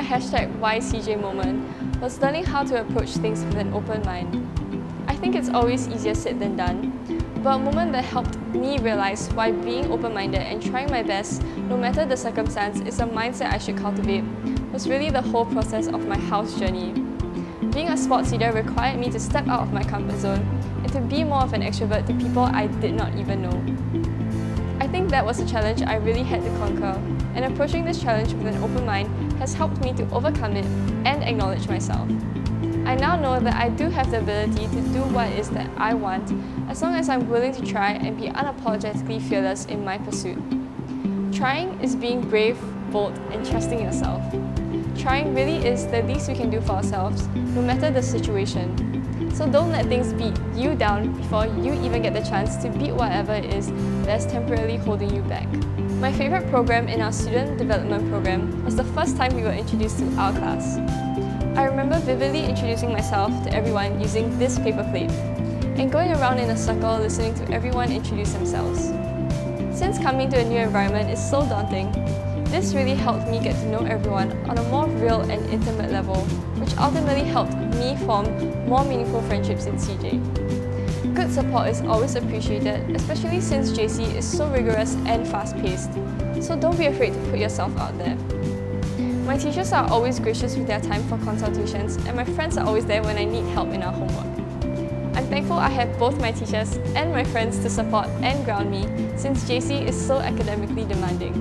hashtag whyCJ moment was learning how to approach things with an open mind. I think it's always easier said than done, but a moment that helped me realize why being open-minded and trying my best, no matter the circumstance, is a mindset I should cultivate was really the whole process of my house journey. Being a sports leader required me to step out of my comfort zone and to be more of an extrovert to people I did not even know. I think that was a challenge I really had to conquer, and approaching this challenge with an open mind has helped me to overcome it and acknowledge myself. I now know that I do have the ability to do what is that I want as long as I'm willing to try and be unapologetically fearless in my pursuit. Trying is being brave, bold, and trusting yourself. Trying really is the least we can do for ourselves, no matter the situation. So don't let things beat you down before you even get the chance to beat whatever it is that's temporarily holding you back. My favourite program in our student development program was the first time we were introduced to our class. I remember vividly introducing myself to everyone using this paper plate and going around in a circle listening to everyone introduce themselves. Since coming to a new environment is so daunting, this really helped me get to know everyone on a more real and intimate level, which ultimately helped me form more meaningful friendships in CJ. Good support is always appreciated, especially since JC is so rigorous and fast-paced, so don't be afraid to put yourself out there. My teachers are always gracious with their time for consultations and my friends are always there when I need help in our homework. I'm thankful I have both my teachers and my friends to support and ground me since JC is so academically demanding.